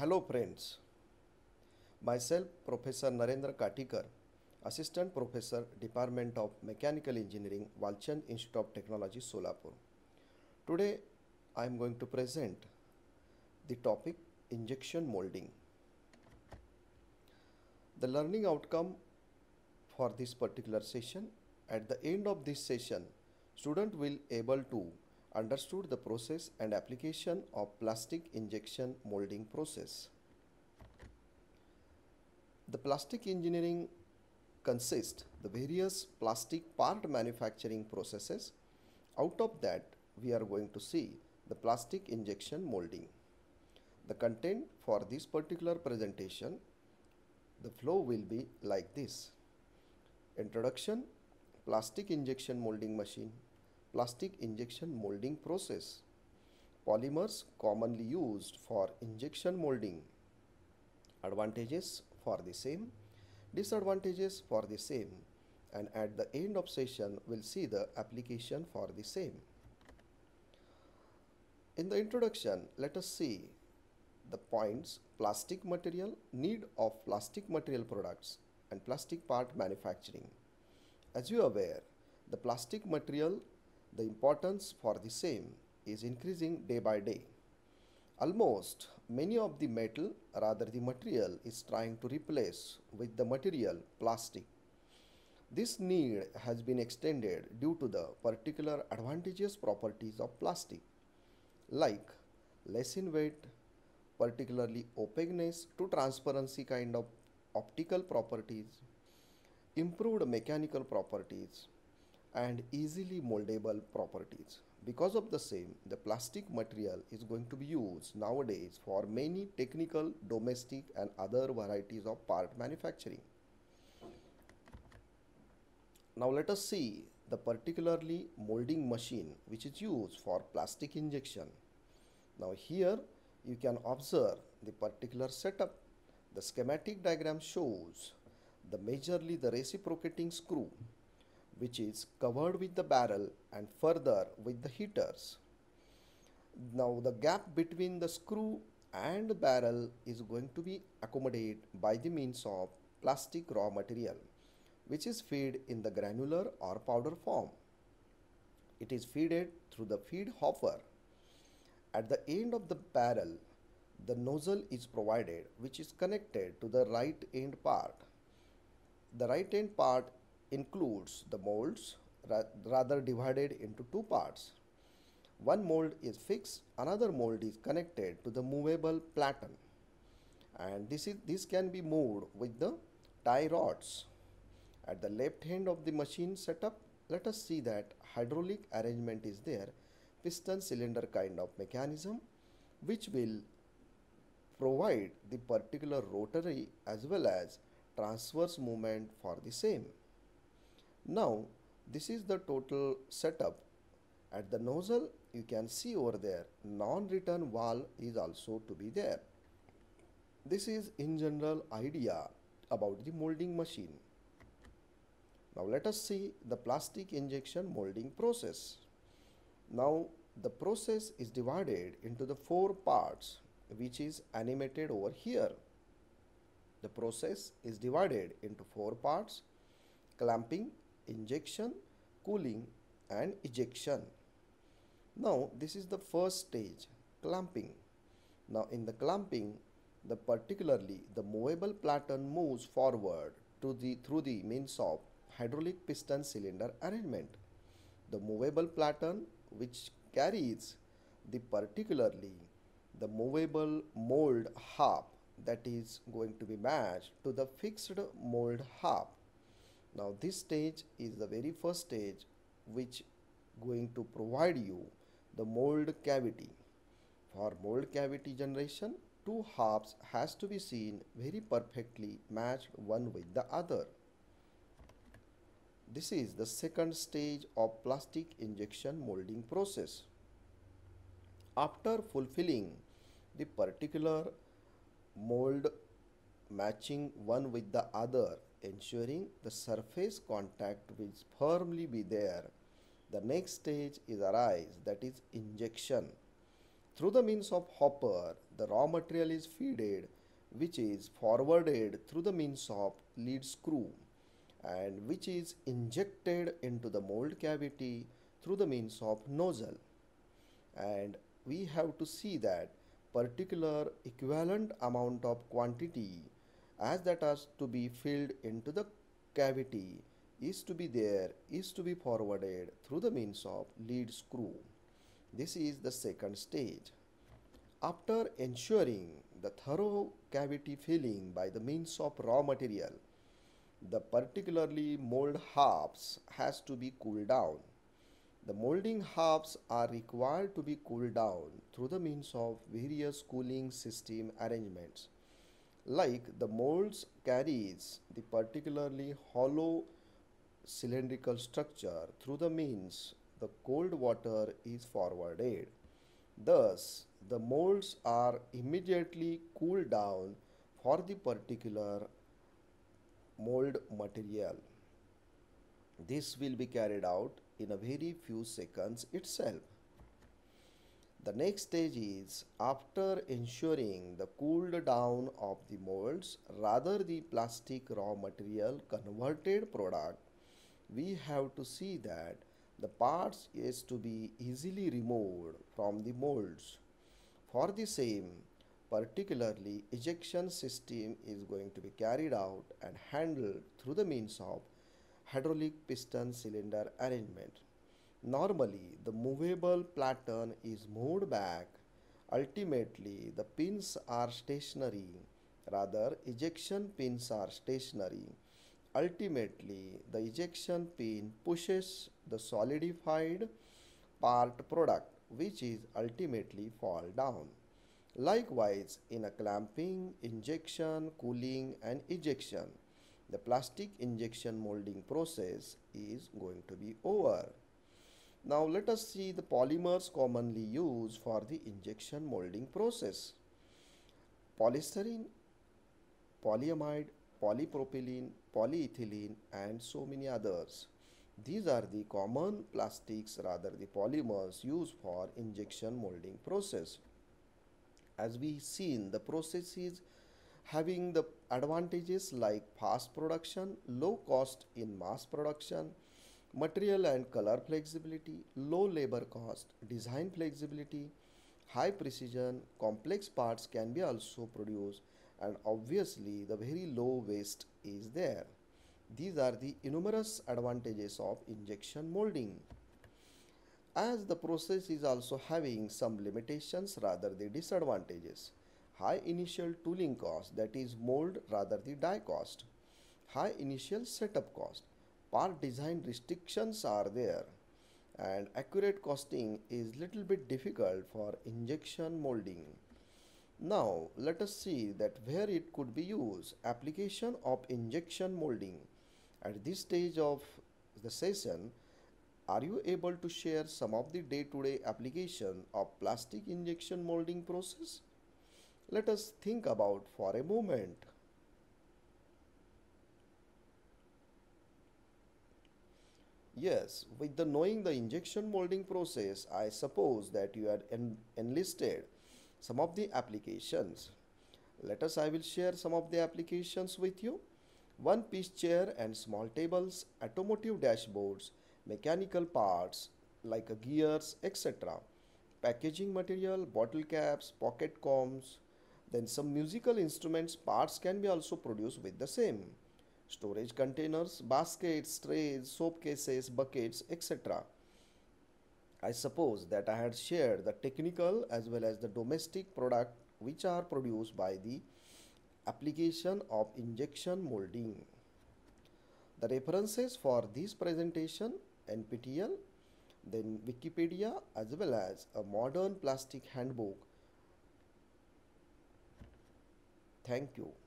Hello friends. Myself Professor Narendra Katikar, Assistant Professor, Department of Mechanical Engineering, Walchand Institute of Technology, Solapur. Today I am going to present the topic injection molding. The learning outcome for this particular session at the end of this session student will able to understood the process and application of plastic injection molding process. The plastic engineering consists the various plastic part manufacturing processes. Out of that, we are going to see the plastic injection molding. The content for this particular presentation, the flow will be like this. Introduction, plastic injection molding machine, plastic injection molding process, polymers commonly used for injection molding, advantages for the same, disadvantages for the same, and at the end of session we'll see the application for the same. In the introduction, let us see the points plastic material, need of plastic material products, and plastic part manufacturing. As you are aware, the plastic material, the importance for the same is increasing day by day. Almost many of the metal, rather the material, is trying to replace with the material plastic. This need has been extended due to the particular advantageous properties of plastic, like less in weight, particularly opaqueness to transparency kind of optical properties, improved mechanical properties, and easily moldable properties. Because of the same, the plastic material is going to be used nowadays for many technical, domestic, and other varieties of part manufacturing. Now let us see the particularly molding machine which is used for plastic injection. Now here you can observe the particular setup. The schematic diagram shows the majorly the reciprocating screw which is covered with the barrel and further with the heaters. Now the gap between the screw and the barrel is going to be accommodated by the means of plastic raw material which is fed in the granular or powder form. It is fed through the feed hopper. At the end of the barrel, the nozzle is provided which is connected to the right end part. The right end part includes the molds ra- rather divided into two parts. One mold is fixed, another mold is connected to the movable platen and this is this can be moved with the tie rods. At the left hand of the machine setup, let us see that hydraulic arrangement is there, piston cylinder kind of mechanism which will provide the particular rotary as well as transverse movement for the same. Now, this is the total setup. At the nozzle, you can see over there, non-return valve is also to be there. This is in general idea about the molding machine. Now let us see the plastic injection molding process. Now the process is divided into the four parts which is animated over here. The process is divided into four parts clamping, injection, cooling and ejection. Now this is the first stage clamping. Now in the clamping the particularly the movable platen moves forward to the through the means of hydraulic piston cylinder arrangement. The movable platen which carries the particularly the movable mold half that is going to be matched to the fixed mold half. Now this stage is the very first stage which going to provide you the mold cavity. For mold cavity generation, two halves has to be seen very perfectly matched one with the other. This is the second stage of plastic injection molding process. After fulfilling the particular mold matching one with the other, ensuring the surface contact will firmly be there, the next stage is arise that is injection. Through the means of hopper, the raw material is feeded, which is forwarded through the means of lead screw and which is injected into the mold cavity through the means of nozzle. And we have to see that particular equivalent amount of quantity as that has to be filled into the cavity is to be there is to be forwarded through the means of lead screw. This is the second stage. After ensuring the thorough cavity filling by the means of raw material, the particularly mold halves has to be cooled down. The molding halves are required to be cooled down through the means of various cooling system arrangements. Like the molds carries the particularly hollow cylindrical structure through the means the cold water is forwarded. Thus, the molds are immediately cooled down for the particular mold material. This will be carried out in a very few seconds itself. The next stage is after ensuring the cooled down of the molds rather the plastic raw material converted product we have to see that the parts is to be easily removed from the molds. For the same, particularly ejection system is going to be carried out and handled through the means of hydraulic piston cylinder arrangement. Normally, the movable platen is moved back. Ultimately, the pins are stationary. Rather, ejection pins are stationary. Ultimately, the ejection pin pushes the solidified part product which is ultimately fall down. Likewise, in a clamping, injection, cooling and ejection, the plastic injection molding process is going to be over. Now let us see the polymers commonly used for the injection molding process. Polystyrene, polyamide, polypropylene, polyethylene and so many others. These are the common plastics rather the polymers used for injection molding process. As we seen the process is having the advantages like fast production, low cost in mass production, material and color flexibility, low labor cost, design flexibility, high precision, complex parts can be also produced and obviously the very low waste is there. These are the numerous advantages of injection molding. As the process is also having some limitations rather the disadvantages. High initial tooling cost that is mold rather the die cost. High initial setup cost. Part design restrictions are there and accurate costing is little bit difficult for injection molding. Now let us see that where it could be used. Application of injection molding. At this stage of the session, are you able to share some of the day-to-day -day application of plastic injection molding process? Let us think about for a moment. Yes, with the knowing the injection molding process, I suppose that you had en enlisted some of the applications. Let us I will share some of the applications with you. One piece chair and small tables, automotive dashboards, mechanical parts like gears, etc. Packaging material, bottle caps, pocket combs, then some musical instruments parts can be also produced with the same. Storage containers, baskets, trays, soap cases, buckets, etc. I suppose that I had shared the technical as well as the domestic product which are produced by the application of injection molding. The references for this presentation NPTEL, then Wikipedia as well as a modern plastic handbook. Thank you.